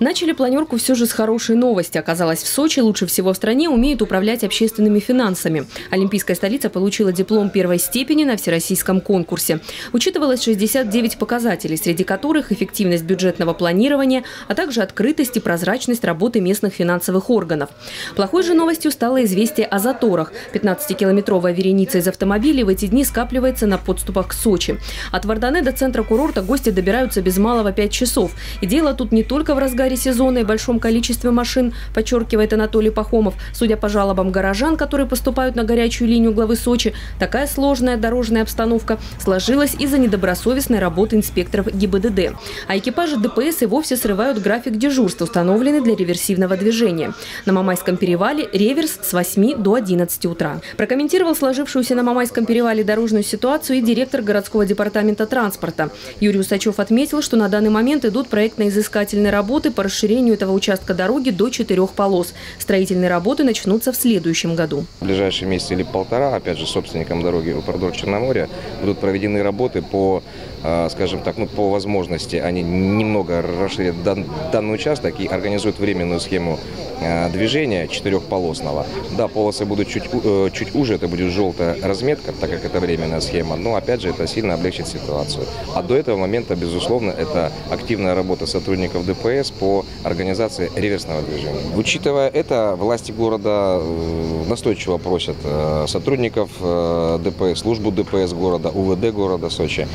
Начали планерку все же с хорошей новости. Оказалось, в Сочи лучше всего в стране умеют управлять общественными финансами. Олимпийская столица получила диплом первой степени на всероссийском конкурсе. Учитывалось 69 показателей, среди которых эффективность бюджетного планирования, а также открытость и прозрачность работы местных финансовых органов. Плохой же новостью стало известие о заторах. 15-километровая вереница из автомобилей в эти дни скапливается на подступах к Сочи. От Вардане до центра курорта гости добираются без малого 5 часов. И дело тут не только в разгаре сезона и большом количестве машин, подчеркивает Анатолий Пахомов. Судя по жалобам горожан, которые поступают на горячую линию главы Сочи, такая сложная дорожная обстановка сложилась из-за недобросовестной работы инспекторов ГИБДД. А экипажи ДПС и вовсе срывают график дежурства, установленный для реверсивного движения. На Мамайском перевале реверс с 8 до 11 утра. Прокомментировал сложившуюся на Мамайском перевале дорожную ситуацию и директор городского департамента транспорта. Юрий Усачев отметил, что на данный момент идут проектно-изыскательные работы по расширению этого участка дороги до четырех полос. Строительные работы начнутся в следующем году. В ближайший месяц или полтора, опять же, собственникам дороги Упордор Черноморья будут проведены работы по, э, скажем так, ну, по возможности. Они немного расширят дан, данный участок и организуют временную схему э, движения четырехполосного. Да, полосы будут чуть, э, чуть уже, это будет желтая разметка, так как это временная схема, но опять же это сильно облегчит ситуацию. А до этого момента, безусловно, это активная работа сотрудников ДПС по организации реверсного движения. Учитывая это, власти города э, настойчиво просят э, сотрудников э, ДПС, службу ДПС города, УВД города Сочи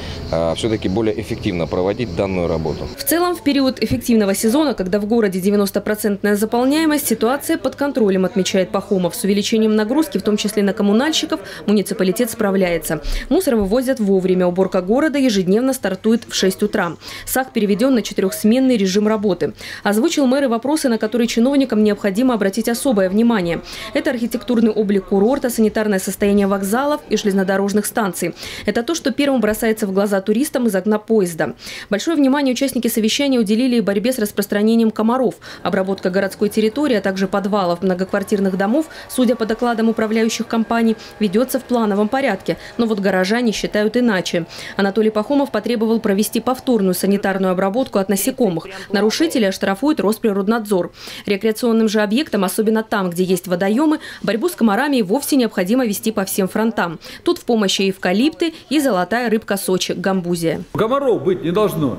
все-таки более эффективно проводить данную работу. В целом, в период эффективного сезона, когда в городе 90% заполняемость, ситуация под контролем, отмечает Пахомов. С увеличением нагрузки, в том числе на коммунальщиков, муниципалитет справляется. Мусор вывозят вовремя. Уборка города ежедневно стартует в 6 утра. САХ переведен на четырехсменный режим работы. Озвучил мэры вопросы, на которые чиновникам необходимо обратить особое внимание. Это архитектурный облик курорта, санитарное состояние вокзалов и железнодорожных станций. Это то, что первым бросается в глаза туристам из окна поезда. Большое внимание участники совещания уделили и борьбе с распространением комаров. Обработка городской территории, а также подвалов многоквартирных домов, судя по докладам управляющих компаний, ведется в плановом порядке. Но вот горожане считают иначе. Анатолий Пахомов потребовал провести повторную санитарную обработку от насекомых. Нарушители оштрафуют Росприроднадзор. Рекреационным же объектам, особенно там, где есть водоемы, борьбу с комарами вовсе необходимо вести по всем фронтам. Тут в помощи эвкалипты и золотая рыбка Сочи – гамбузия. Комаров быть не должно.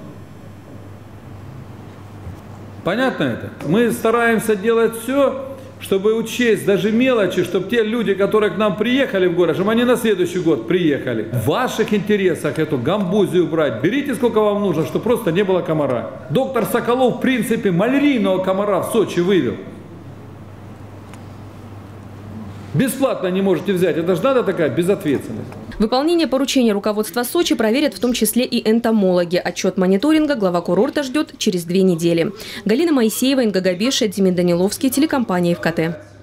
Понятно это? Мы стараемся делать все, чтобы учесть даже мелочи, чтобы те люди, которые к нам приехали в город, чтобы они на следующий год приехали. В ваших интересах эту гамбузию брать. Берите сколько вам нужно, чтобы просто не было комара. Доктор Соколов, в принципе, малярийного комара в Сочи вывел. Бесплатно не можете взять. Это же надо такая безответственность. Выполнение поручения руководства Сочи проверят в том числе и энтомологи. Отчет мониторинга глава курорта ждет через две недели. Галина Моисеева, Инга Габеша, Демид Даниловский, телекомпания ФКТ.